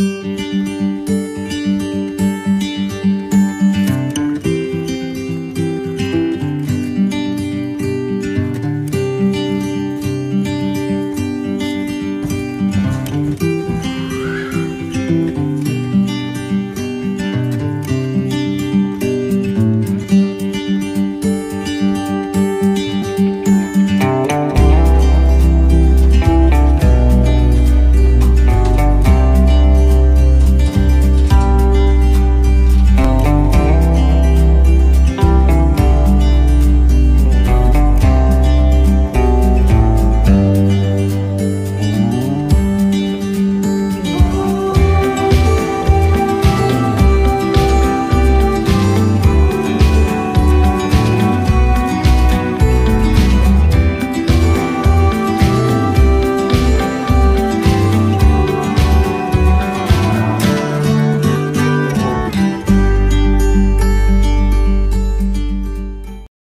you